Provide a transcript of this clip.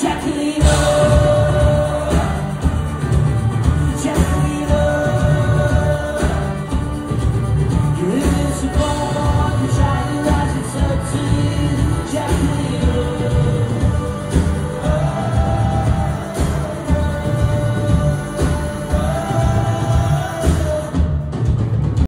You're invincible, you're shining like it's up to you, Jacqueline.